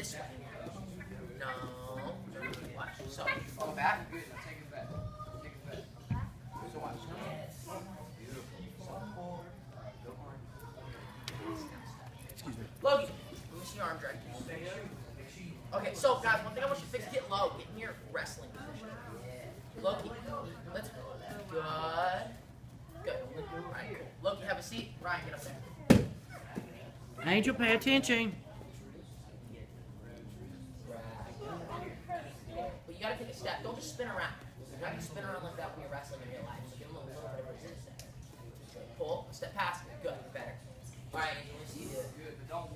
this way. No. Watch. So, Go back. So. Okay, so guys, one thing I want you to fix, get low, get in your wrestling position. Loki, let's go. Good. Good. Cool. Loki, have a seat. Ryan, get up there. Angel, pay attention. Take a step. Don't just spin around. You have to spin around like that when you're wrestling in real life. So give him a little bit of resistance. Pull, step past. Good, better. Alright, Angel, let me see you. Good. But don't